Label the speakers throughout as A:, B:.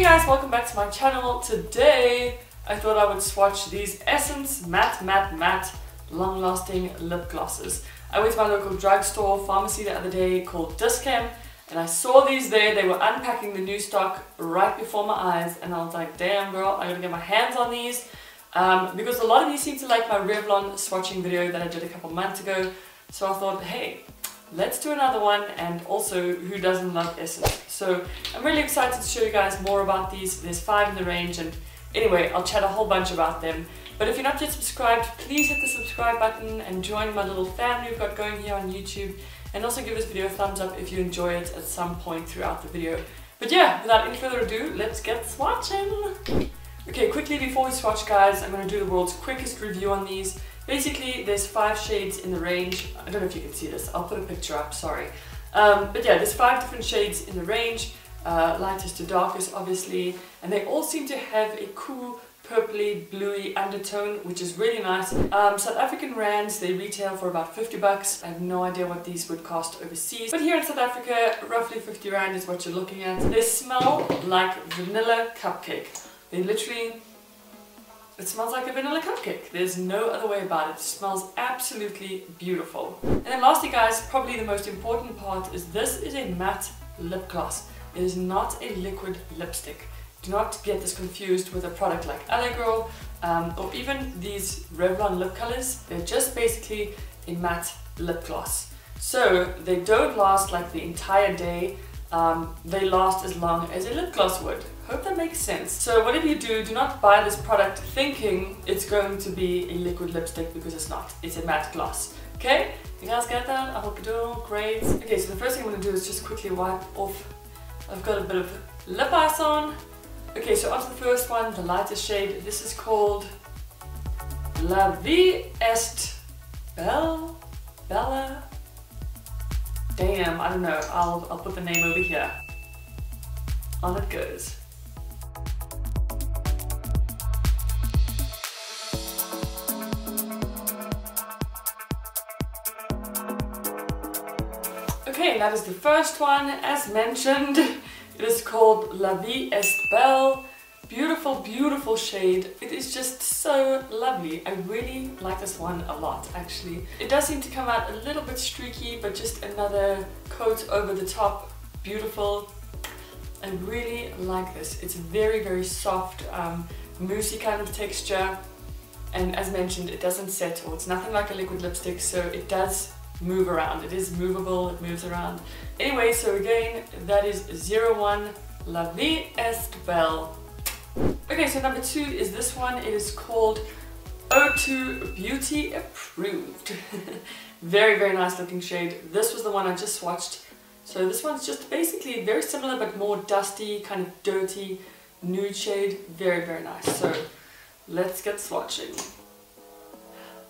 A: Hey guys, welcome back to my channel. Today, I thought I would swatch these Essence Matt Matt Matt Long Lasting Lip Glosses. I went to my local drugstore pharmacy the other day called Dis-Chem and I saw these there. They were unpacking the new stock right before my eyes and I was like, damn girl, I gotta get my hands on these. Um, because a lot of you seem to like my Revlon swatching video that I did a couple months ago. So I thought, hey, let's do another one and also who doesn't love Essence. So I'm really excited to show you guys more about these. There's five in the range and anyway, I'll chat a whole bunch about them. But if you're not yet subscribed, please hit the subscribe button and join my little family we've got going here on YouTube. And also give this video a thumbs up if you enjoy it at some point throughout the video. But yeah, without any further ado, let's get swatching. Okay, quickly before we swatch guys, I'm going to do the world's quickest review on these. Basically, there's five shades in the range. I don't know if you can see this. I'll put a picture up, sorry. Um, but yeah, there's five different shades in the range. Uh, lightest to darkest, obviously. And they all seem to have a cool purpley bluey undertone which is really nice. Um, South African rands they retail for about 50 bucks. I have no idea what these would cost overseas but here in South Africa roughly 50 rand is what you're looking at. They smell like vanilla cupcake. They literally it smells like a vanilla cupcake. There's no other way about it. It smells absolutely beautiful. And then lastly guys, probably the most important part is this is a matte lip gloss. It is not a liquid lipstick. Do not get this confused with a product like Allegro um, or even these Revlon lip colors. They're just basically a matte lip gloss. So they don't last like the entire day. Um, they last as long as a lip gloss would. Hope that makes sense. So whatever you do, do not buy this product thinking it's going to be a liquid lipstick because it's not. It's a matte gloss. Okay? You guys get that? I hope you're doing great. Okay, so the first thing I'm going to do is just quickly wipe off. I've got a bit of lip ice on. Okay, so onto the first one, the lightest shade. This is called La Vie Est Belle? Bella? Damn, I don't know. I'll, I'll put the name over here. On it goes. Okay, that is the first one. As mentioned, it is called La Vie Est Belle. Beautiful, beautiful shade. It is just so lovely. I really like this one a lot, actually. It does seem to come out a little bit streaky, but just another coat over the top. Beautiful. I really like this. It's very, very soft, um, moussey kind of texture. And as mentioned, it doesn't set or it's nothing like a liquid lipstick, so it does move around. It is movable, it moves around. Anyway, so again, that is 01 La Vie Est Belle. Okay, so number two is this one. It is called O2 Beauty Approved. very, very nice looking shade. This was the one I just swatched. So this one's just basically very similar but more dusty, kind of dirty, nude shade. Very, very nice. So let's get swatching.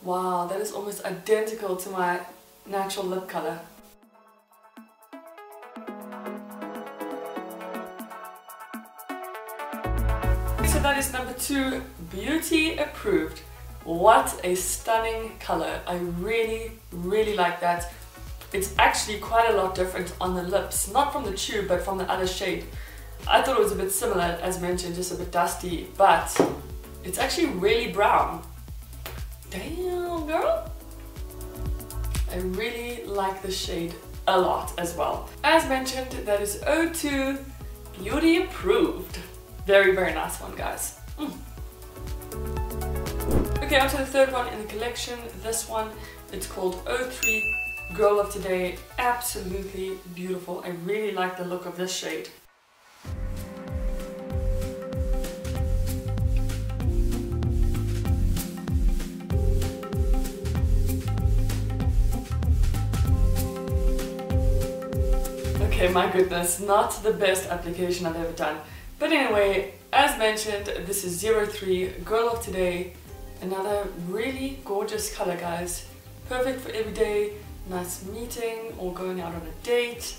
A: Wow, that is almost identical to my natural lip color. So that is number two, Beauty Approved. What a stunning color. I really, really like that. It's actually quite a lot different on the lips, not from the tube, but from the other shade. I thought it was a bit similar, as mentioned, just a bit dusty, but it's actually really brown. Damn, girl. I really like the shade a lot as well. As mentioned, that is O2 Beauty Approved. Very, very nice one, guys. Mm. Okay, on to the third one in the collection. This one, it's called O3 Girl of Today. Absolutely beautiful. I really like the look of this shade. Okay, my goodness, not the best application I've ever done. But anyway, as mentioned, this is 03 Girl of Today. Another really gorgeous color, guys. Perfect for everyday, nice meeting or going out on a date.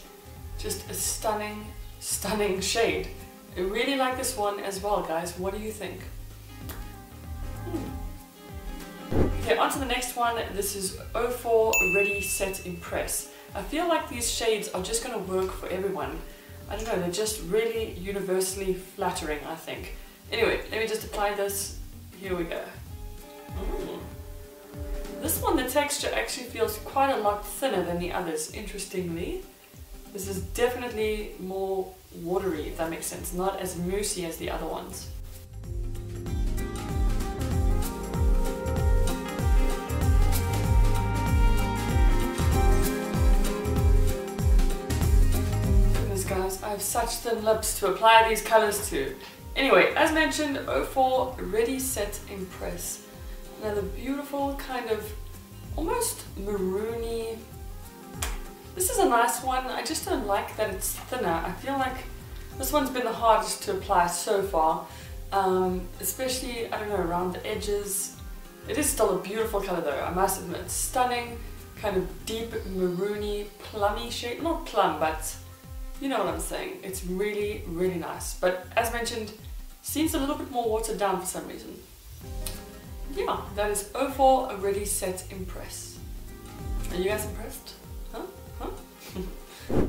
A: Just a stunning, stunning shade. I really like this one as well, guys. What do you think? Hmm. Okay, on to the next one. This is 04 Ready Set Impress. I feel like these shades are just going to work for everyone. I don't know, they're just really universally flattering, I think. Anyway, let me just apply this. Here we go. Mm. This one, the texture actually feels quite a lot thinner than the others, interestingly. This is definitely more watery, if that makes sense, not as moussey as the other ones. Have such thin lips to apply these colours to. Anyway, as mentioned, 04 Ready Set Impress. Another beautiful kind of almost maroony. This is a nice one. I just don't like that it's thinner. I feel like this one's been the hardest to apply so far. Um, especially, I don't know, around the edges. It is still a beautiful colour though, I must admit. Stunning, kind of deep maroony, plummy shade. Not plum, but you know what I'm saying. It's really, really nice. But as mentioned, seems a little bit more watered down for some reason. Yeah, that is 04 Ready Set Impress. Are you guys impressed? Huh? Huh?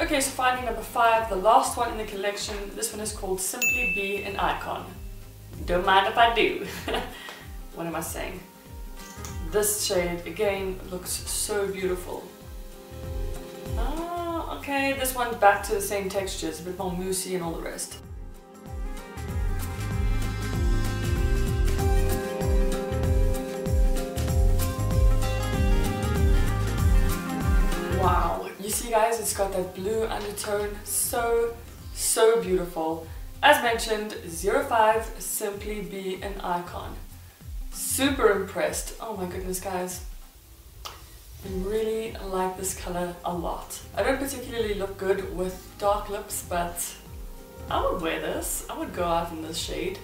A: okay, so finally number five, the last one in the collection. This one is called Simply Be an Icon. Don't mind if I do. what am I saying? This shade, again, looks so beautiful. Ah, okay, this one's back to the same textures, a bit more moussey and all the rest. Wow, you see guys, it's got that blue undertone, so, so beautiful. As mentioned, 05 Simply Be an Icon. Super impressed. Oh my goodness guys, I really like this color a lot. I don't particularly look good with dark lips, but I would wear this. I would go out in this shade.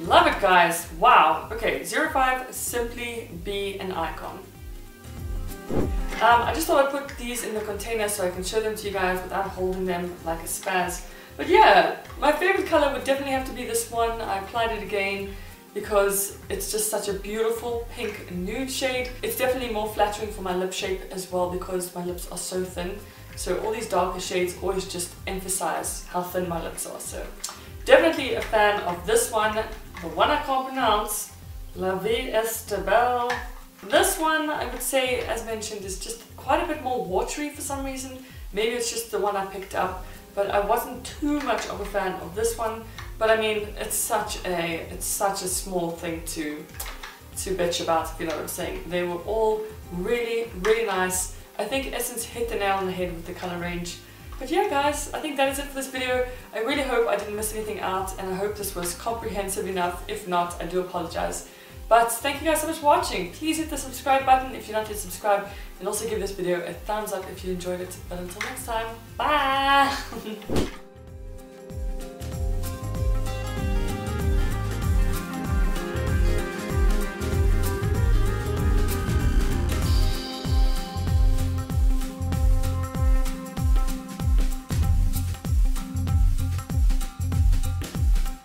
A: Love it, guys. Wow. Okay, 05 Simply Be an Icon. Um, I just thought I'd put these in the container so I can show them to you guys without holding them like a spaz. But yeah, my favorite color would definitely have to be this one. I applied it again because it's just such a beautiful pink nude shade. It's definitely more flattering for my lip shape as well because my lips are so thin. So all these darker shades always just emphasize how thin my lips are. So definitely a fan of this one. The one I can't pronounce, La Vie est belle. This one, I would say, as mentioned, is just quite a bit more watery for some reason. Maybe it's just the one I picked up, but I wasn't too much of a fan of this one. But I mean, it's such a it's such a small thing to to bitch about, if you know what I'm saying. They were all really, really nice. I think Essence hit the nail on the head with the color range. But yeah guys, I think that is it for this video. I really hope I didn't miss anything out and I hope this was comprehensive enough. If not, I do apologize. But thank you guys so much for watching. Please hit the subscribe button if you're not yet subscribed and also give this video a thumbs up if you enjoyed it. But until next time, bye!